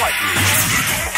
What?